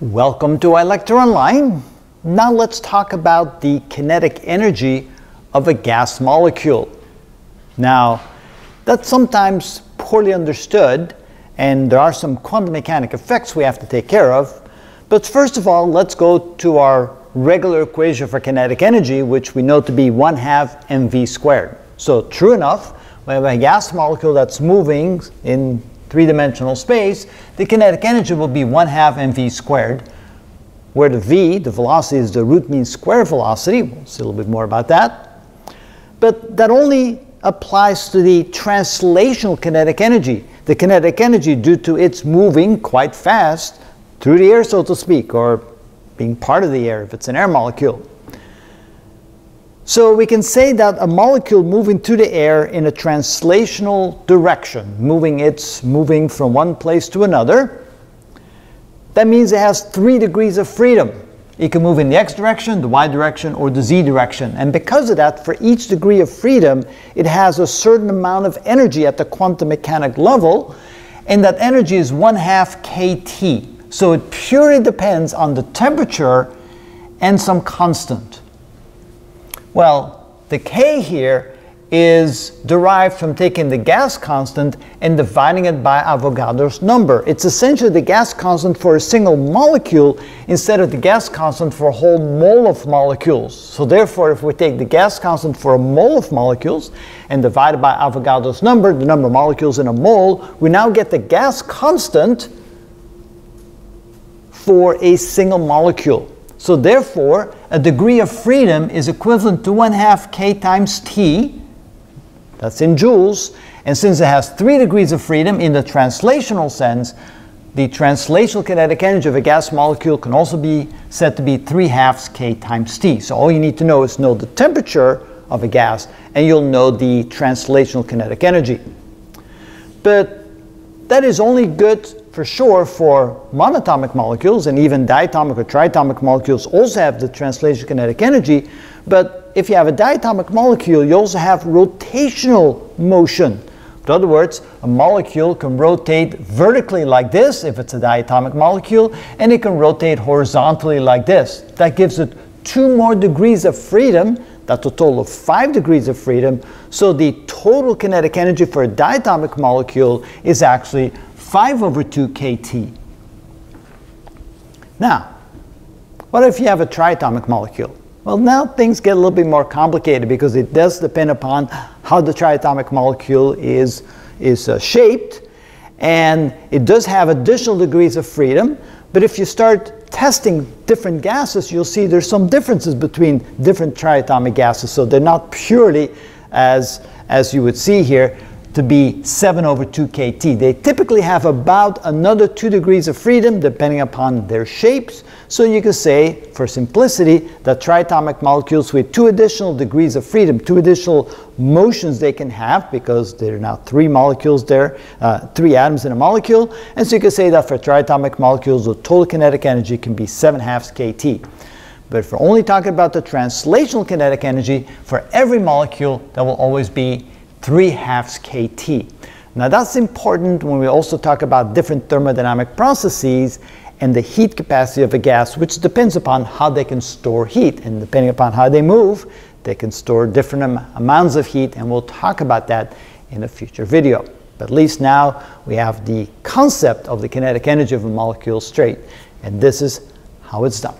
Welcome to iLecture Online. Now let's talk about the kinetic energy of a gas molecule. Now, that's sometimes poorly understood, and there are some quantum mechanic effects we have to take care of. But first of all, let's go to our regular equation for kinetic energy, which we know to be 1 half mv squared. So true enough, we have a gas molecule that's moving in three-dimensional space, the kinetic energy will be 1 half mv squared, where the v, the velocity, is the root mean square velocity. We'll see a little bit more about that. But that only applies to the translational kinetic energy, the kinetic energy due to its moving quite fast through the air, so to speak, or being part of the air if it's an air molecule. So we can say that a molecule moving through the air in a translational direction, moving it's moving from one place to another, that means it has three degrees of freedom. It can move in the x direction, the y direction, or the z direction. And because of that, for each degree of freedom, it has a certain amount of energy at the quantum mechanic level, and that energy is 1 half kT. So it purely depends on the temperature and some constant. Well, the K here is derived from taking the gas constant and dividing it by Avogadro's number. It's essentially the gas constant for a single molecule instead of the gas constant for a whole mole of molecules. So therefore, if we take the gas constant for a mole of molecules and divide it by Avogadro's number, the number of molecules in a mole, we now get the gas constant for a single molecule. So therefore, a degree of freedom is equivalent to 1 half k times t, that's in joules, and since it has 3 degrees of freedom in the translational sense, the translational kinetic energy of a gas molecule can also be said to be 3 halves k times t. So all you need to know is know the temperature of a gas, and you'll know the translational kinetic energy. But that is only good for sure for monatomic molecules and even diatomic or triatomic molecules also have the translation kinetic energy. But if you have a diatomic molecule, you also have rotational motion. In other words, a molecule can rotate vertically like this if it's a diatomic molecule, and it can rotate horizontally like this. That gives it two more degrees of freedom. That's a total of five degrees of freedom. So the total kinetic energy for a diatomic molecule is actually 5 over 2 kT. Now, what if you have a triatomic molecule? Well, now things get a little bit more complicated because it does depend upon how the triatomic molecule is, is uh, shaped, and it does have additional degrees of freedom. But if you start testing different gases, you'll see there's some differences between different triatomic gases. So they're not purely as, as you would see here, to be 7 over 2 kT. They typically have about another 2 degrees of freedom depending upon their shapes. So you could say, for simplicity, that triatomic molecules with two additional degrees of freedom, two additional motions they can have because there are now three molecules there, uh, three atoms in a molecule. And so you could say that for triatomic molecules, the total kinetic energy can be 7 halves kT. But if we're only talking about the translational kinetic energy, for every molecule, that will always be 3 halves kT. Now that's important when we also talk about different thermodynamic processes and the heat capacity of a gas, which depends upon how they can store heat. And depending upon how they move, they can store different am amounts of heat, and we'll talk about that in a future video. But at least now we have the concept of the kinetic energy of a molecule straight, and this is how it's done.